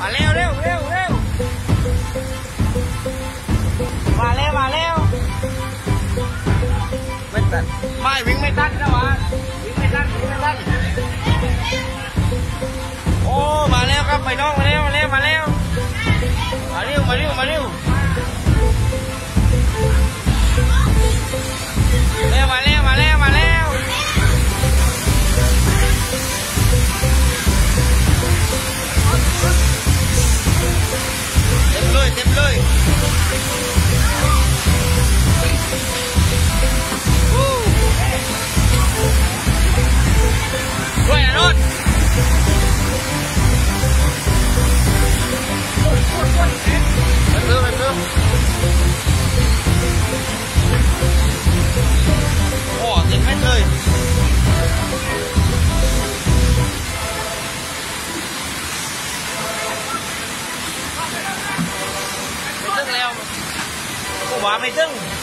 มาเร็วเร็วเร็วเร็วมาเร็วมาเร็วไม่ตันไม่วิ่งไม่ตันนะวะวิ่งไม่ตันวิ่งไม่ตันโอ้มาแล้วครับไปน้องมาเร็วมาเร็วมาเร็ว เลย ไม่ตึ้งแ